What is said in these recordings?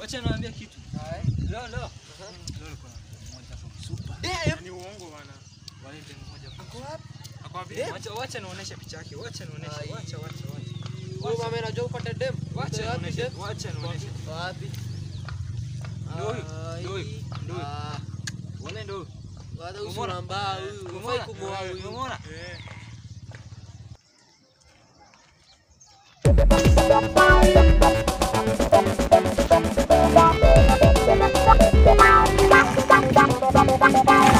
wacha niwaambie kitu. Leo leo. Leo kuna mmoja super. Ni uongo bana. Wale ndio mmoja. Ako wapi? Ako wapi? Wacha wacha nionyeshe picha yake. Wacha nionyeshe. Wacha wacha wacha. Wewe mama anajua upate dem. Wacha nionyeshe. Wacha nionyeshe. Wapi? Ndio ndio ndio. Wale ndio. Wada mbaa huyu. Umeona? Umeona? Eh. Acha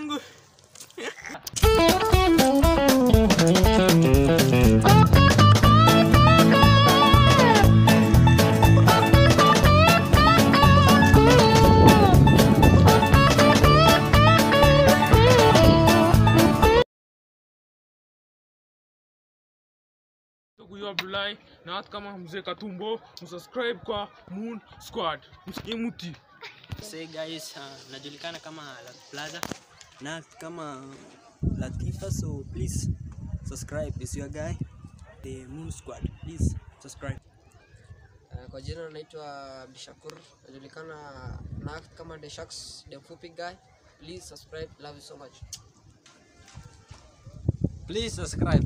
ndio Huyu Abdullahi na watu kama mzee Katumbo, msubscribe kwa Moon Squad. Msikie muti. Say guys, uh, najulikana kama Lat Plaza na kama Latifa, so please subscribe. Is your guy the Moon Squad. Please subscribe. Uh, Kwa jina naitwa Abdishakur. Najulikana na act kama The Sharks, the fupi guy. Please subscribe. Love you so much. Please subscribe.